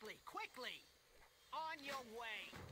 Quickly, quickly! On your way!